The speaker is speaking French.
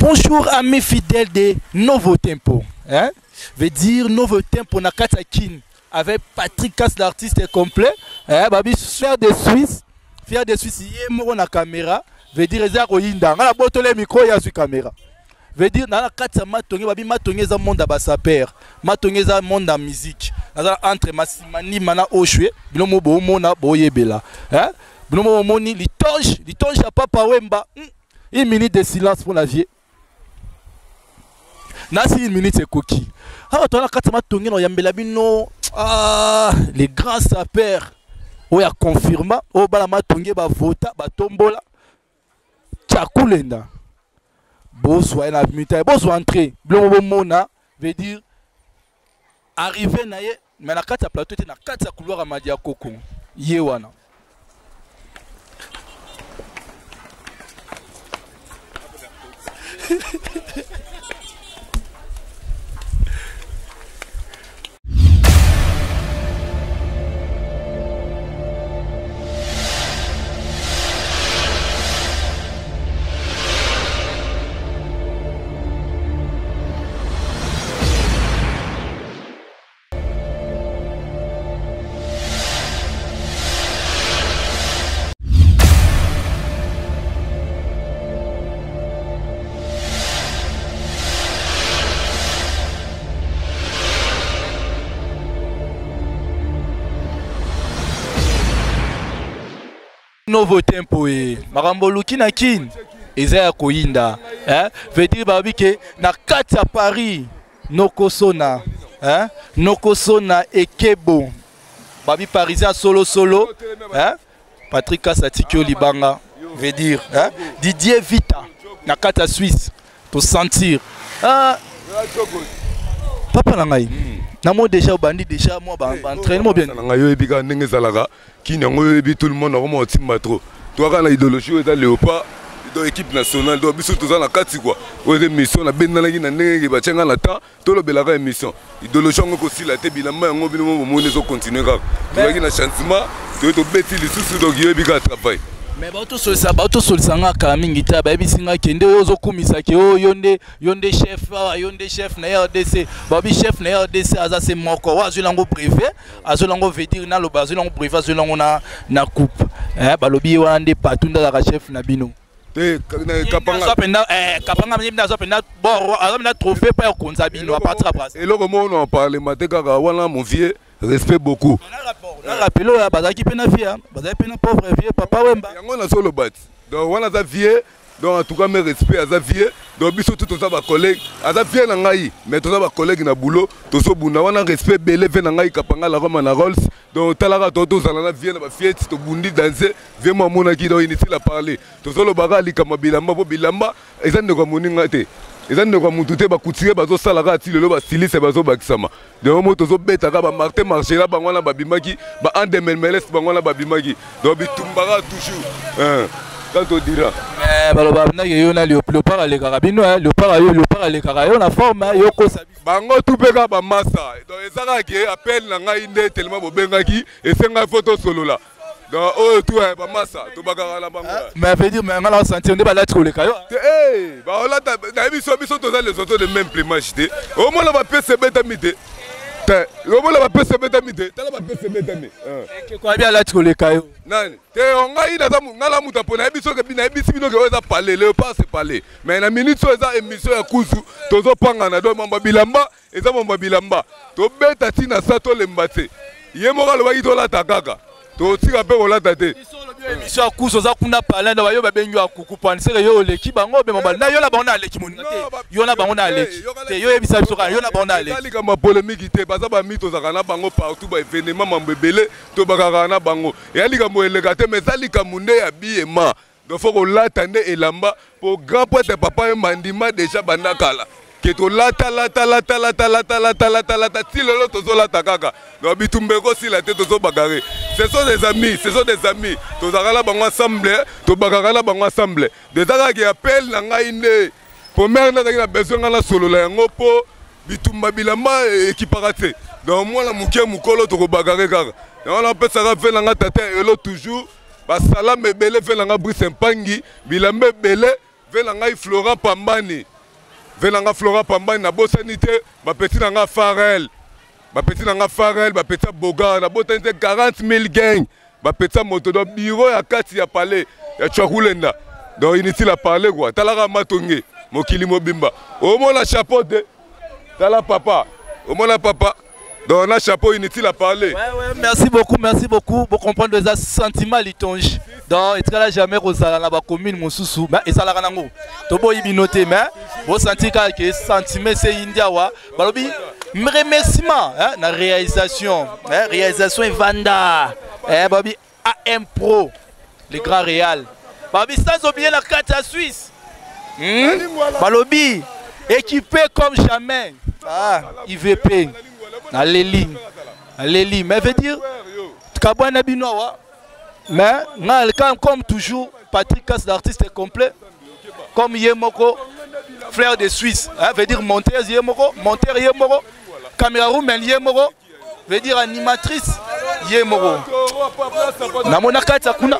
Bonjour amis fidèles de Novo Tempo. Hein? Veut dire Novo Tempo na kati ya kin avec Patrick Cass l'artiste complet. Hein? Babi fier de Suisse. Fier de Suisse ye moko na caméra. Veut dire eza koyinda. Nga botole micro ya su caméra. Veut dire na kati ya matonge babi matonge eza monde ya basaper. Matonge eza monde musique. Naza entre Masimani mana Oshwe. Bino mo bomona boyebela. Hein? Bino mo bomoni litonge, litonge ya Papa Wemba. Hmm. Une minute de silence pour la vie. Nasi une minute ekoki. Awa toza na kati ya matonge na oyambela bino? Ah, les grands sapeurs. Oyo aconfirma oyo bana matonge bavota batombola tyakulenda bozwa ye na mita bozwa entré biloko bomona veut dire arrivé na ye me na kati na couloir ya madi koko. Ye wana novo tempo e makambo oluki na kini eza ya koyinda eh? veut dire na paris nokosona eh? nokosona ekebo babi parisien solosolo eh? patrik kasa atiki yo libanga veut dire eh? didier vita na kati ya swisse tosentir ah, papa na namo déjà obandi déjà mwa baentraînement bien. na ngai oyebi kaka ndenge ezalaka kini yango oyebi tout le monde otimba trop. Na idéologie oyo eza léopard do équipe nationale do biso toza na kati kua oyo eza émission nabendanaki na ndenge batianga na temps tolobelaka émission. Idéologie yango ekosila te bilamba yango bino mo bomoni ezocontinue kaka. Tozalaki na changement toye tobeti lisusu donc yoyebi kaka travail me baotosolisa baotosolisa nga kala mingi te bayebisi nga kende oyo ozokumisaki oyo yo nde yo nde chef awa yo nde chef na rdc babi chef na rdc aza se moko. Oyo azwi yango brevet azwi yango vedire naloba azwi yango brevet azwi yango na, na coupe. Eh, balobi ye wana nde patu nde azalaka chef na bino. Te kapanga. mpenza mpenza trophée mpo ya kokonza bino a partir ya bras eloko moko na parlema te kaka wana mon vieux respect beaucoup. Na rappele oyo bazalaki mpe na vie bazalaki mpe na pauvre vie papa wemba. Yango ti donc wana aza vie donc en tout cas mes respect aza vie. Donc biso tu toza bacollègue aza vie na ngai mais toza bacollègue na boulot. Tozobunda wana respect ebele vie na ngai kapanga la roma na rolls. Donc to tozala na vie na bafiete tobundi danse. Vie mo amonaki donc inutile à parler. Tozolobaka likambo bilamba mpo bilamba. Eza ndeko ya moninga te eza ndeko ya mutu te bakutire bazosalaka ati lelo basilise bazobakisama. Yango mo tozobetaka bamartin marchela bango wana babimaki baandemelmeles bango wana babimaki. Donc bitumbaka toujours. Quand todira baloba ndenge yo na léopard alekaka bino léopard yo léopard alekaka yo na forme yo kosa bango tu mpe kaka bamasa donc ezaka ke appel na ngai nde telema bobengaki esengai fo tosolola donc oyo tu bamasa tobakaka na bango mais veut dire mais nga na sentir nde balati koleka yo baolata nayebi so biso toza les autos de même plumage te. Omona bapese ebetami te te omona bapese ebetami te tala bapese ebetami ekekwabi alati koleka yo nani? Te ngai naza ngai na mutu apo nayebi soki nayebisi bino ke oyo eza pale leo pas se pale mais na minute oyo eza émission ya kuzu tozopangana do mambo bilamba eza mambo bilamba. Tobeta ntina sa tolemba te. Ye moko alobaki tolata kaka totika mpe kolata te. Émission ya kusu oza kuna palende bayo babengi ya kukupaniseke yo oleki bango obema bali na yo na bango na aleki moninga te. Yo na bango na aleki te. yo oyebisa biso kaka yo na bango na aleki. likambo ya polémiki te. Baza bami tozalaka na bango partout baévénement mambo ebele tobakaka na bango. Eya likambo eleka te mais eza likambo nde ya biema. Donc fo kolata nde elamba po grand poete papa ye mandima déjà banda kala ke tolata lata lata lata lata lata lata lata ti lelo tozolata kaka. Donc bitumba ekosila te tozobakare ce sont des amis ce sont des amis. Tozalaka bango ensemble tobakaka na bango ensemble. Deja kaka appel na ngai nde. Po mare nde azalaki na besoin ngai nasolola yango mpo bitumba bilamba ekipaka te. Donc mwana moke mokolo tokobakare kaka. Yango napesaka ve na ngai tata elo toujours. Basalama ebele ve na ngai brise mpangi. Bilamba ebele ve na ngai florent pambani. Ve na flora pambani nabosani te. Bapeti na nga farel bapeti na nga farel bapeti ya bogar nabotani te 40 000 gang. Bapeti ya moto donc biro ya kati ya palais ya chwakulenda donc inutile aparle kua talaka matonge mokili mobimba. Omona chapeau te tala papa omona papa donc na chapeau inutile Ouais, ouais, merci beaucoup, merci beaucoup. Pour comprendre les sentiments litonge. Donc, et là jamais rosala ba commune mosusu, mais et ça la kanango. Tobo ibinote mais vous sentez que sentiment c'est India wa. Balobi remerciement hein na réalisation, hein, réalisation Vanda. Eh babi AM Pro, les grands réal. Babi sans oublier la carte à Suisse. Hmm? Balobi équipé comme jamais. Ah, IVP. Na leli. Na leli, mais veut dire kabwana bino mais comme toujours. Patrick Cass l'artiste est complet. Comme ye moko frère de Suisse. Hein, veut dire monteur ye moko monteur ye moko camerawoman ye moko veut dire animatrice ye moko namona kati kuna